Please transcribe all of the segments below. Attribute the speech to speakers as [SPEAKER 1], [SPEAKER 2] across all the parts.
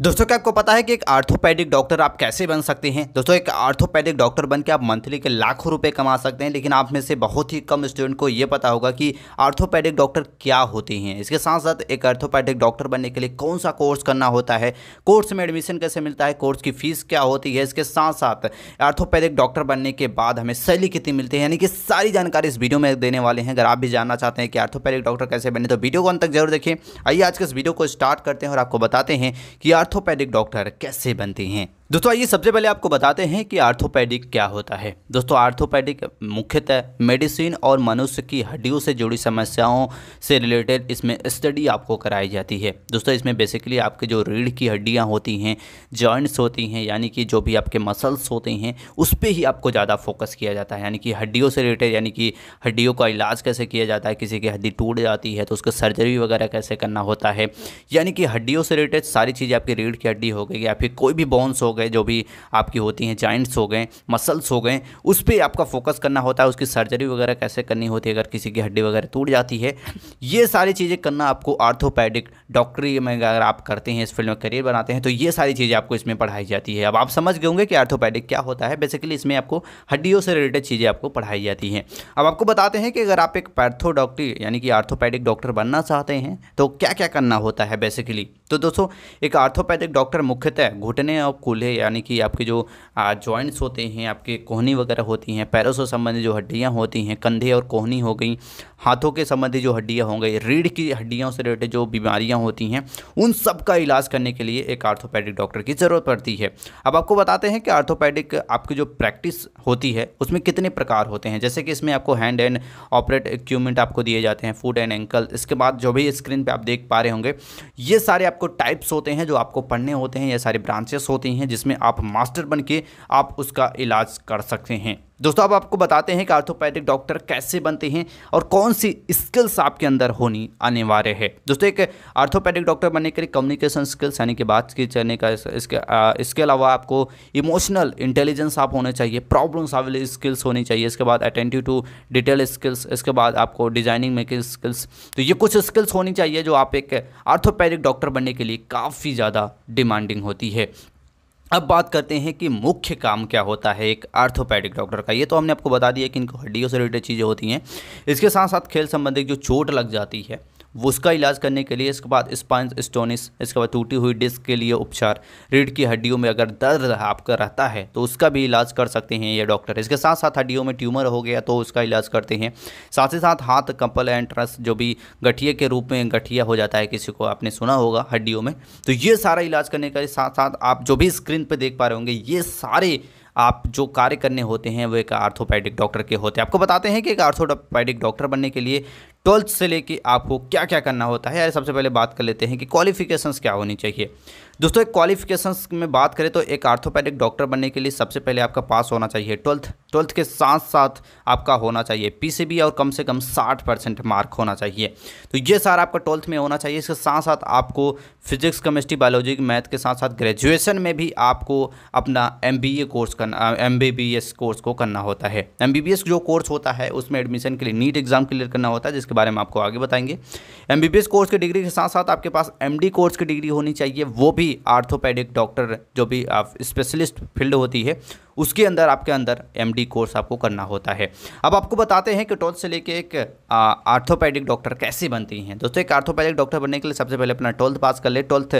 [SPEAKER 1] दोस्तों, क्या आपको पता है कि एक आर्थोपैडिक डॉक्टर आप कैसे बन सकते हैं? दोस्तों, एक आर्थोपैडिक डॉक्टर बन के आप मंथली के लाखों रुपए कमा सकते हैं, लेकिन आप में से बहुत ही कम स्टूडेंट को ये पता होगा कि आर्थोपैडिक डॉक्टर क्या होते हैं। इसके साथ साथ एक आर्थोपैडिक डॉक्टर बनने के लिए कौन सा कोर्स करना होता है? कोर्स में एडमिशन कैसे मिलता है? कोर्स की फ़ीस क्या होती है? इसके साथ साथ आर्थोपैडिक डॉक्टर बनने के बाद हमें सैली कितनी मिलती है? यानी कि सारी जानकारी इस वीडियो में देने वाले हैं। अगर आप भी जानना चाहते हैं कि आर्थोपैडिक डॉक्टर कैसे बने तो वीडियो को अंत तक ज़रूर देखें। आइए आज के इस वीडियो को स्टार्ट करते हैं और आपको बताते हैं कि आर्थोपैडिक डॉक्टर कैसे बनते हैं? दोस्तों, आइए सबसे पहले आपको बताते हैं कि आर्थोपैडिक क्या होता है। दोस्तों, आर्थोपैडिक मुख्यतः मेडिसिन और मनुष्य की हड्डियों से जुड़ी समस्याओं से रिलेटेड इसमें स्टडी आपको कराई जाती है। दोस्तों, इसमें बेसिकली आपके जो रीढ़ की हड्डियाँ होती हैं जॉइंट्स होती हैं, यानी कि जो भी आपके मसल्स होते हैं, उस पर ही आपको ज़्यादा फोकस किया जाता है। यानी कि हड्डियों से रिलेटेड यानी कि हड्डियों का इलाज कैसे किया जाता है, किसी की हड्डी टूट जाती है तो उसका सर्जरी वगैरह कैसे करना होता है। यानी कि हड्डियों से रिलेटेड सारी चीज़ें आपकी रीढ़ की हड्डी हो गई या फिर कोई भी बोन्स हो गए जो भी आपकी होती हैं जॉइंट्स हो गए मसल्स हो गए, उस पर आपका फोकस करना होता है, उसकी सर्जरी वगैरह कैसे करनी होती है, अगर किसी की हड्डी वगैरह टूट जाती है, ये सारी चीज़ें करना आपको आर्थोपैडिक डॉक्टरी में अगर आप करते हैं, इस फ़ील्ड में करियर बनाते हैं तो ये सारी चीज़ें आपको इसमें पढ़ाई जाती है। अब आप समझ गए होंगे कि आर्थोपैडिक क्या होता है बेसिकली इसमें आपको हड्डियों से रिलेटेड चीज़ें आपको पढ़ाई जाती हैं। अब आपको बताते हैं कि अगर आप एक पैर्थो डॉक्टरी यानी कि आर्थोपैडिक डॉक्टर बनना चाहते हैं तो क्या क्या करना होता है बेसिकली तो दोस्तों, एक आर्थोपैथिक डॉक्टर मुख्यतः घुटने और कूल्हे यानी कि आपके जो जॉइंट्स होते हैं, आपके कोहनी वगैरह होती हैं, पैरों से संबंधित जो हड्डियाँ होती हैं, कंधे और कोहनी हो गई, हाथों के संबंधित जो हड्डियाँ हो गई रीढ़ की हड्डियों से रिलेटेड जो बीमारियाँ होती हैं, उन सब का इलाज करने के लिए एक आर्थोपैडिक डॉक्टर की ज़रूरत पड़ती है। अब आपको बताते हैं कि आर्थोपैडिक आपकी जो प्रैक्टिस होती है, उसमें कितने प्रकार होते हैं। जैसे कि इसमें आपको हैंड एंड ऑपरेट इक्विपमेंट आपको दिए जाते हैं फुट एंड एंकल इसके बाद जो भी स्क्रीन पर आप देख पा रहे होंगे, ये सारे आपको टाइप्स होते हैं जो आपको पढ़ने होते हैं, ये सारे ब्रांचेस होती हैं जिसमें आप मास्टर बन आप उसका इलाज कर सकते हैं। दोस्तों अब आपको बताते हैं कि आर्थोपैडिक डॉक्टर कैसे बनते हैं और कौन सी स्किल्स आपके अंदर होनी अनिवार्य है। दोस्तों एक आर्थोपैडिक डॉक्टर बनने के लिए कम्युनिकेशन स्किल्स यानी कि बात की चलने का इसके आ, इसके अलावा आपको इमोशनल इंटेलिजेंस आप होने चाहिए प्रॉब्लम सॉल्व स्किल्स होनी चाहिए इसके बाद अटेंटिव टू डिटेल स्किल्स इसके बाद आपको डिज़ाइनिंग मेकिंग स्किल्स तो ये कुछ स्किल्स होनी चाहिए जो आप एक आर्थोपैडिक डॉक्टर बनने के लिए काफ़ी ज़्यादा डिमांडिंग होती है। अब बात करते हैं कि मुख्य काम क्या होता है एक आर्थोपैडिक डॉक्टर का। ये तो हमने आपको बता दिया कि इनको हड्डियों से रिलेटेड चीज़ें होती हैं। इसके साथ साथ खेल संबंधित जो चोट लग जाती है उसका इलाज करने के लिए, इसके बाद स्पाइन स्टोनिस, इसके बाद टूटी हुई डिस्क के लिए उपचार, रीढ़ की हड्डियों में अगर दर्द आपका रहता है तो उसका भी इलाज कर सकते हैं ये डॉक्टर। इसके साथ साथ हड्डियों में ट्यूमर हो गया तो उसका इलाज करते हैं। साथ ही साथ हाथ, कंपल एंट्रस जो भी गठिए के रूप में गठिया हो जाता है, किसी को आपने सुना होगा हड्डियों में तो ये सारा इलाज करने के साथ साथ आप जो भी स्क्रीन पर देख पा रहे होंगे, ये सारे आप जो कार्य करने होते हैं, वो एक आर्थोपैडिक डॉक्टर के होते हैं। आपको बताते हैं कि एक आर्थोपैडिक डॉक्टर बनने के लिए ट्वेल्थ से लेके आपको क्या क्या करना होता है, यार सबसे पहले बात कर लेते हैं कि क्वालिफिकेशंस क्या होनी चाहिए। दोस्तों, एक क्वालिफिकेशंस में बात करें तो एक आर्थोपैडिक डॉक्टर बनने के लिए सबसे पहले आपका पास होना चाहिए ट्वेल्थ। ट्वेल्थ के साथ साथ आपका होना चाहिए पीसीबी और कम से कम साठ परसेंट मार्क होना चाहिए। तो ये सारा आपका ट्वेल्थ में होना चाहिए। इसके साथ साथ आपको फिजिक्स केमिस्ट्री बायोलॉजी मैथ के साथ साथ ग्रेजुएशन में भी आपको अपना एमबीए कोर्स करना एमबीबीएस कोर्स को करना होता है। एमबीबीएस जो कोर्स होता है, उसमें एडमिशन के लिए नीट एग्ज़ाम क्लियर करना होता है, जिसके बारे में आपको आगे बताएँगे। एमबीबीएस कोर्स की डिग्री के साथ साथ आपके पास एमडी कोर्स की डिग्री होनी चाहिए, वो भी आर्थोपैडिक डॉक्टर जो भी स्पेशलिस्ट फ़ील्ड होती है उसके अंदर, आपके अंदर एमडी कोर्स आपको करना होता है। अब आपको बताते हैं कि ट्वेल्थ से लेके एक आर्थोपैडिक डॉक्टर कैसे बनती हैं। दोस्तों, एक आर्थोपैडिक डॉक्टर बनने के लिए सबसे पहले अपना ट्वेल्थ पास कर ले। ट्वेल्थ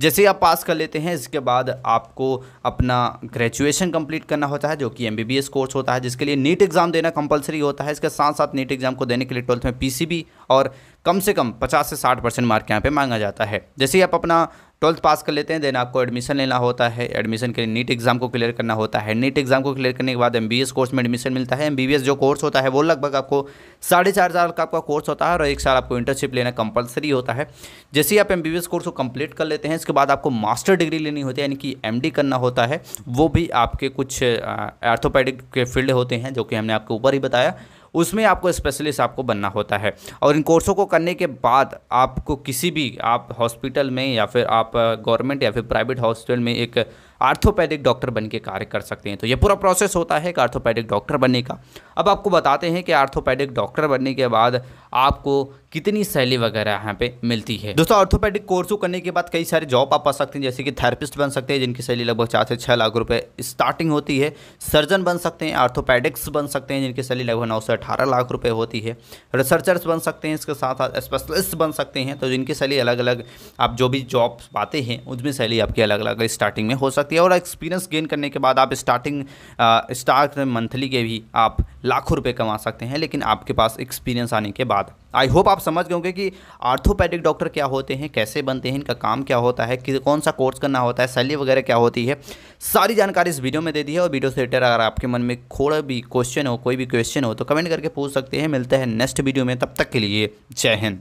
[SPEAKER 1] जैसे आप पास कर लेते हैं, इसके बाद आपको अपना ग्रेजुएशन कंप्लीट करना होता है, जो कि एमबीबीएस कोर्स होता है, जिसके लिए नीट एग्ज़ाम देना कंपलसरी होता है। इसके साथ साथ नीट एग्ज़ाम को देने के लिए ट्वेल्थ में पीसीबी और कम से कम पचास से साठ परसेंट मार्क यहाँ पे मांगा जाता है। जैसे ही आप अपना ट्वेल्थ पास कर लेते हैं, देन आपको एडमिशन लेना होता है। एडमिशन के लिए नीट एग्ज़ाम को क्लियर करना होता है। नीट एग्ज़ाम को क्लियर करने के बाद एम कोर्स में एडमिशन मिलता है। एमबीबीएस जो कोर्स होता है, वो लगभग आपको साढ़े चार साल का आपका कोर्स होता है और एक साल आपको इंटर्नशिप लेना कंपलसरी होता है। जैसे ही आप एमबीबीएस कोर्स को कंप्लीट कर लेते हैं, इसके बाद आपको मास्टर डिग्री लेनी होती है, यानी कि एमडी करना होता है। वो भी आपके कुछ आर्थोपैडिक के फ़ील्ड होते हैं, जो कि हमने आपके ऊपर ही बताया। उसमें आपको स्पेशलिस्ट आपको बनना होता है। और इन कोर्सों को करने के बाद आपको किसी भी, आप हॉस्पिटल में या फिर आप गवर्नमेंट या फिर प्राइवेट हॉस्पिटल में एक आर्थोपैडिक डॉक्टर बन के कार्य कर सकते हैं। तो ये पूरा प्रोसेस होता है एक आर्थोपैडिक डॉक्टर बनने का। अब आपको बताते हैं कि आर्थोपैडिक डॉक्टर बनने के बाद आपको कितनी सैलरी वगैरह यहाँ पे मिलती है। दोस्तों ऑर्थोपेडिक कोर्स करने के बाद कई सारे जॉब आप पा सकते हैं, जैसे कि थेरेपिस्ट बन सकते हैं, जिनकी सैलरी लगभग चार से छः लाख रुपए स्टार्टिंग होती है। सर्जन बन सकते हैं, आर्थोपैडिक्स बन सकते हैं, जिनकी सैलरी लगभग नौ से अठारह लाख रुपये होती है। रिसर्चर्स बन सकते हैं, इसके साथ साथ स्पेशलिस्ट बन सकते हैं। तो जिनकी सैलरी अलग अलग आप जो भी जॉब पाते हैं उसमें सैलरी आपकी अलग अलग स्टार्टिंग में हो सकती है और एक्सपीरियंस गेन करने के बाद आप स्टार्टिंग स्टार्ट मंथली के भी आप लाखों रुपये कमा सकते हैं, लेकिन आपके पास एक्सपीरियंस आने के बाद। आई होप आप समझ गए होंगे कि आर्थोपैडिक डॉक्टर क्या होते हैं, कैसे बनते हैं, इनका काम क्या होता है, कि कौन सा कोर्स करना होता है सैलरी वगैरह क्या होती है, सारी जानकारी इस वीडियो में दे दी है और वीडियो से रिलेटेड अगर आपके मन में थोड़ा भी क्वेश्चन हो, कोई भी क्वेश्चन हो तो कमेंट करके पूछ सकते हैं। मिलते हैं नेक्स्ट वीडियो में, तब तक के लिए जय हिंद।